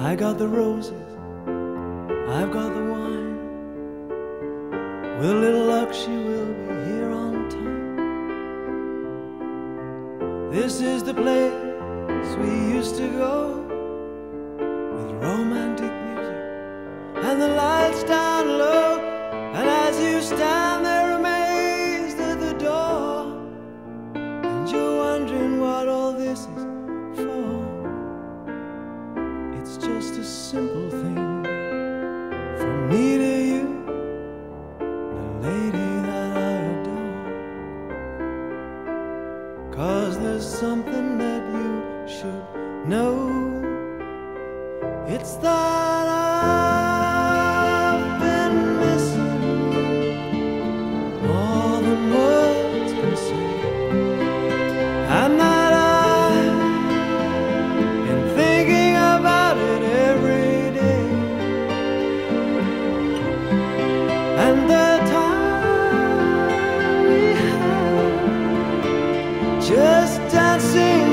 I got the roses, I've got the wine. With a little luck, she will be here on time. This is the place we used to go with romantic music and the lights down low. And as you stand there amazed at the door, and you're wondering what all this is just a simple thing from me to you, the lady that I adore. Cause there's something that you should know. It's that dancing